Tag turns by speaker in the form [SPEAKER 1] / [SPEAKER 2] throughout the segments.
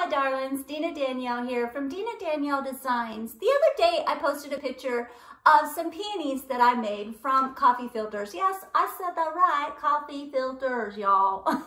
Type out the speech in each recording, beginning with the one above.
[SPEAKER 1] my darlings, Dena Danielle here from Dena Danielle Designs. The other day I posted a picture of some peonies that I made from coffee filters. Yes, I said that right, coffee filters, y'all.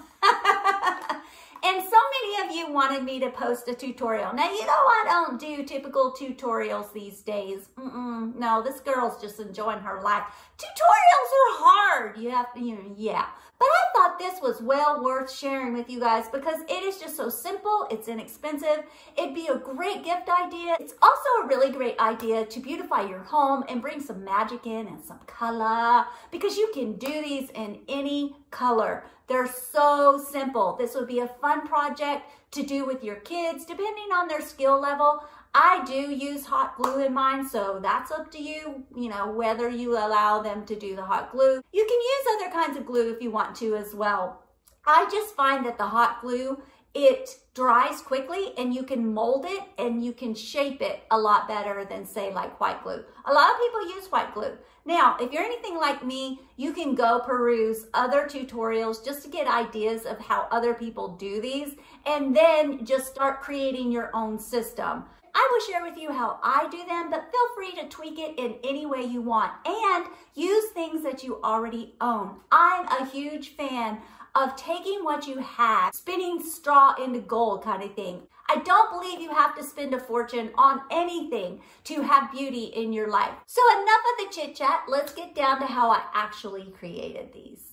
[SPEAKER 1] And so many of you wanted me to post a tutorial. Now, you know I don't do typical tutorials these days. Mm -mm, no, this girl's just enjoying her life. Tutorials are hard. You have to, you know, yeah. But I thought this was well worth sharing with you guys because it is just so simple. It's inexpensive. It'd be a great gift idea. It's also a really great idea to beautify your home and bring some magic in and some color because you can do these in any color. They're so simple. This would be a fun project to do with your kids, depending on their skill level. I do use hot glue in mine, so that's up to you, you know, whether you allow them to do the hot glue. You can use other kinds of glue if you want to as well. I just find that the hot glue it dries quickly and you can mold it and you can shape it a lot better than say like white glue. A lot of people use white glue. Now, if you're anything like me, you can go peruse other tutorials just to get ideas of how other people do these and then just start creating your own system. I will share with you how I do them, but feel free to tweak it in any way you want and use things that you already own. I'm a huge fan of taking what you have, spinning straw into gold kind of thing. I don't believe you have to spend a fortune on anything to have beauty in your life. So enough of the chit chat, let's get down to how I actually created these.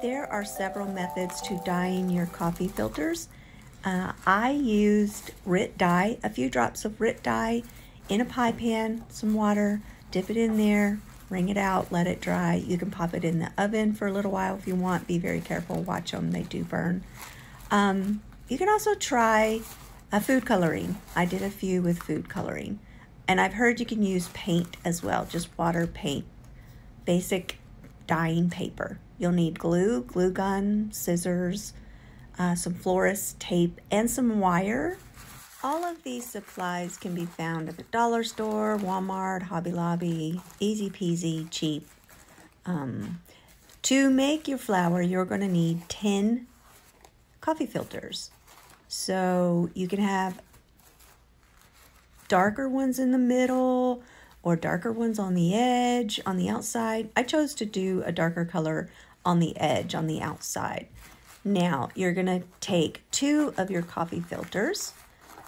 [SPEAKER 2] There are several methods to dyeing your coffee filters. Uh, I used RIT dye, a few drops of RIT dye in a pie pan, some water, dip it in there, wring it out, let it dry. You can pop it in the oven for a little while if you want. Be very careful, watch them, they do burn. Um, you can also try a food coloring. I did a few with food coloring. And I've heard you can use paint as well, just water paint, basic dyeing paper. You'll need glue, glue gun, scissors, uh, some florist tape, and some wire. All of these supplies can be found at the dollar store, Walmart, Hobby Lobby, easy peasy, cheap. Um, to make your flower, you're going to need 10 coffee filters. So you can have darker ones in the middle or darker ones on the edge, on the outside. I chose to do a darker color on the edge, on the outside. Now you're going to take two of your coffee filters,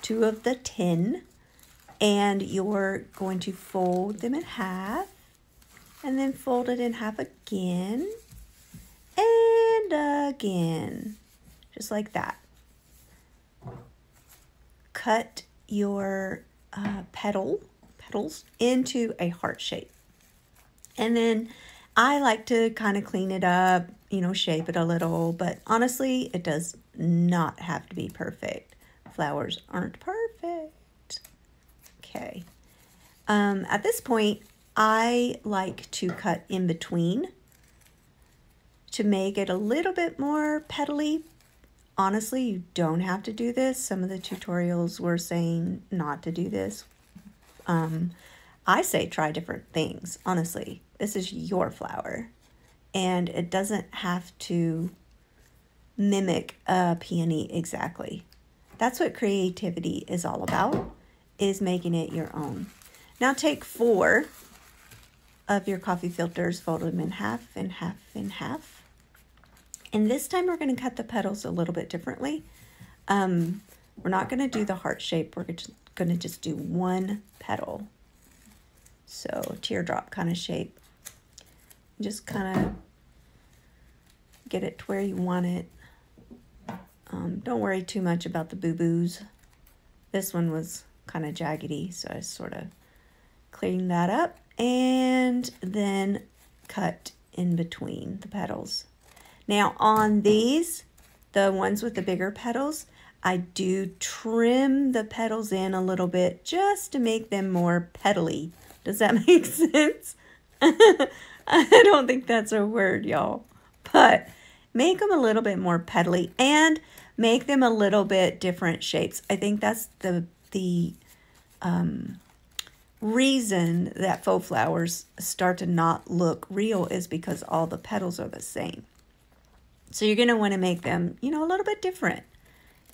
[SPEAKER 2] two of the tin, and you're going to fold them in half and then fold it in half again and again, just like that. Cut your uh, petal petals into a heart shape. And then I like to kind of clean it up, you know, shape it a little, but honestly, it does not have to be perfect. Flowers aren't perfect. Okay. Um, at this point, I like to cut in between to make it a little bit more petally. Honestly, you don't have to do this. Some of the tutorials were saying not to do this. Um, I say try different things, honestly. This is your flower. And it doesn't have to mimic a peony exactly. That's what creativity is all about, is making it your own. Now take four of your coffee filters, fold them in half and half and half. And this time we're going to cut the petals a little bit differently. Um, we're not going to do the heart shape. We're going to just do one petal. So teardrop kind of shape. Just kind of get it to where you want it. Um, don't worry too much about the boo-boos. This one was kind of jaggedy, so I sort of cleaned that up and then cut in between the petals. Now on these, the ones with the bigger petals, I do trim the petals in a little bit just to make them more petally. Does that make sense? I don't think that's a word, y'all. But make them a little bit more petally and make them a little bit different shapes. I think that's the the um, reason that faux flowers start to not look real is because all the petals are the same. So you're going to want to make them, you know, a little bit different.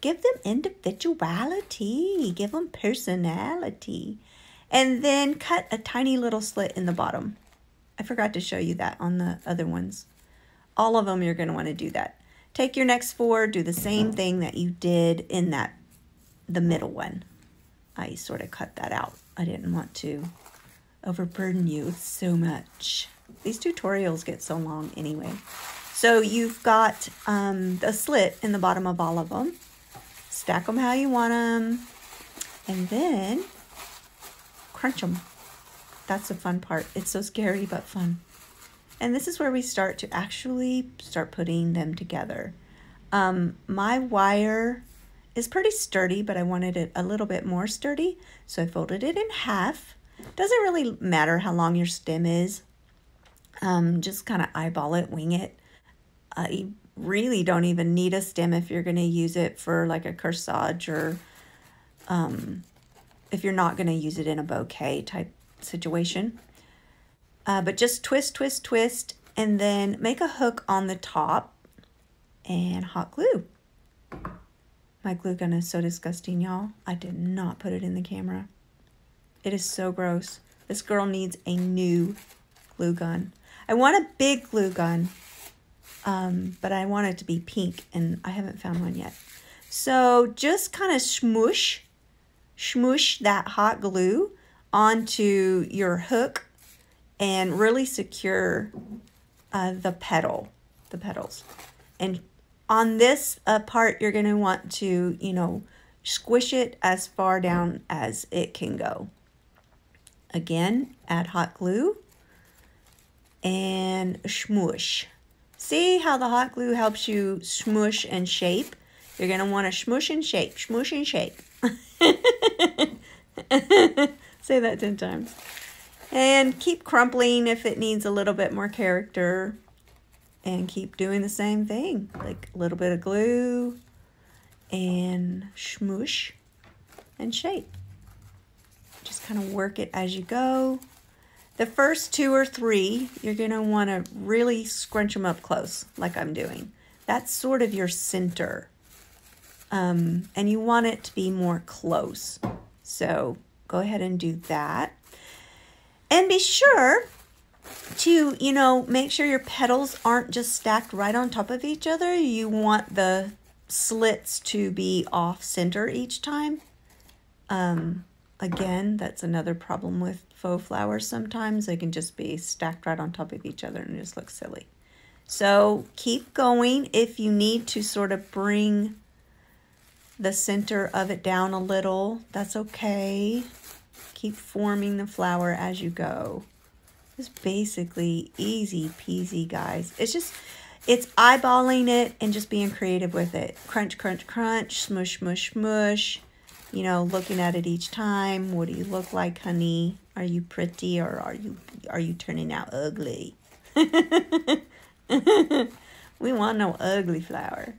[SPEAKER 2] Give them individuality, give them personality. And then cut a tiny little slit in the bottom. I forgot to show you that on the other ones. All of them, you're going to want to do that. Take your next four, do the same thing that you did in that, the middle one. I sort of cut that out. I didn't want to overburden you so much. These tutorials get so long anyway. So you've got um, a slit in the bottom of all of them. Stack them how you want them. And then crunch them. That's the fun part. It's so scary but fun. And this is where we start to actually start putting them together. Um, my wire is pretty sturdy, but I wanted it a little bit more sturdy. So I folded it in half. Doesn't really matter how long your stem is. Um, just kind of eyeball it, wing it. You really don't even need a stem if you're going to use it for like a corsage or um, if you're not going to use it in a bouquet type situation. Uh, but just twist, twist, twist, and then make a hook on the top and hot glue. My glue gun is so disgusting, y'all. I did not put it in the camera. It is so gross. This girl needs a new glue gun. I want a big glue gun, um, but I want it to be pink, and I haven't found one yet. So just kind of smoosh, smoosh that hot glue onto your hook and really secure uh, the petal, the petals. And on this uh, part, you're going to want to, you know, squish it as far down as it can go. Again, add hot glue and smoosh. See how the hot glue helps you smush and shape? You're going to want to smush and shape, smush and shape. Say that 10 times. And keep crumpling if it needs a little bit more character. And keep doing the same thing. Like a little bit of glue and smoosh and shape. Just kind of work it as you go. The first two or three, you're going to want to really scrunch them up close, like I'm doing. That's sort of your center. Um, and you want it to be more close. So go ahead and do that. And be sure to, you know, make sure your petals aren't just stacked right on top of each other. You want the slits to be off center each time. Um, again, that's another problem with faux flowers sometimes. They can just be stacked right on top of each other and just look silly. So keep going if you need to sort of bring the center of it down a little. That's okay. Keep forming the flower as you go. It's basically easy peasy, guys. It's just, it's eyeballing it and just being creative with it. Crunch, crunch, crunch, smush, smush, smush. You know, looking at it each time. What do you look like, honey? Are you pretty or are you are you turning out ugly? we want no ugly flower.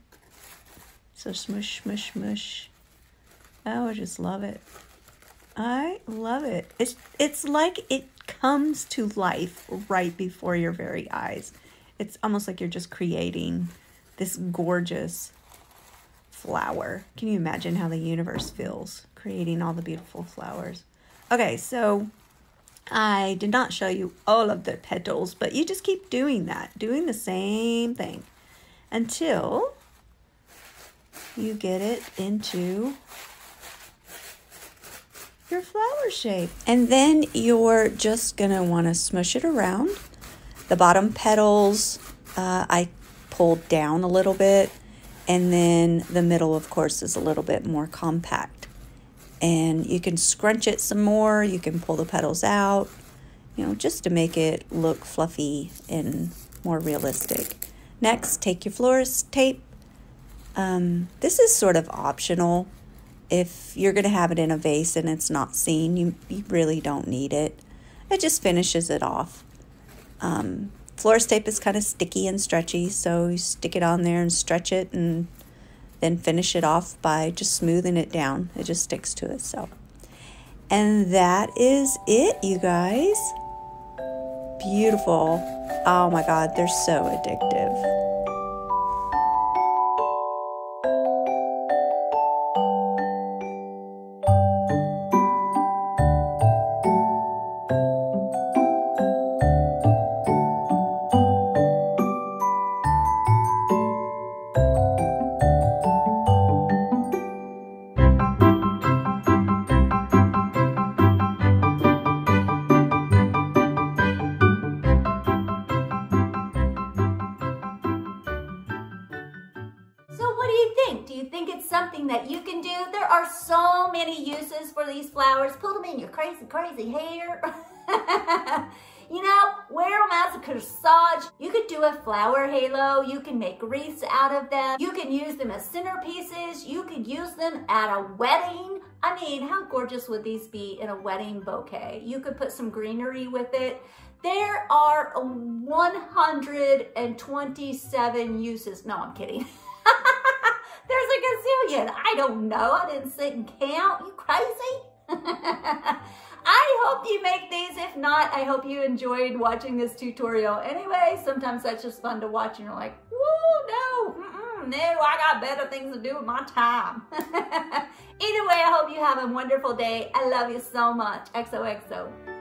[SPEAKER 2] So smush, smush, smush. Oh, I just love it. I love it. It's it's like it comes to life right before your very eyes. It's almost like you're just creating this gorgeous flower. Can you imagine how the universe feels creating all the beautiful flowers? Okay, so I did not show you all of the petals, but you just keep doing that, doing the same thing until you get it into your flower shape. And then you're just want to smush it around. The bottom petals, uh, I pulled down a little bit. And then the middle, of course, is a little bit more compact. And you can scrunch it some more. You can pull the petals out, you know, just to make it look fluffy and more realistic. Next, take your florist tape. Um, this is sort of optional if you're going to have it in a vase and it's not seen, you, you really don't need it. It just finishes it off. Um, florist tape is kind of sticky and stretchy, so you stick it on there and stretch it and then finish it off by just smoothing it down. It just sticks to itself. And that is it, you guys. Beautiful. Oh my God, they're so addictive.
[SPEAKER 1] That you can do. There are so many uses for these flowers. Put them in your crazy, crazy hair. you know, wear them as a corsage. You could do a flower halo. You can make wreaths out of them. You can use them as centerpieces. You could use them at a wedding. I mean, how gorgeous would these be in a wedding bouquet? You could put some greenery with it. There are 127 uses. No, I'm kidding. Gazillion. I don't know. I didn't sit and count. You crazy? I hope you make these. If not, I hope you enjoyed watching this tutorial. Anyway, sometimes that's just fun to watch and you're like, whoa, no, mm -mm, no, I got better things to do with my time. Either way, I hope you have a wonderful day. I love you so much. XOXO.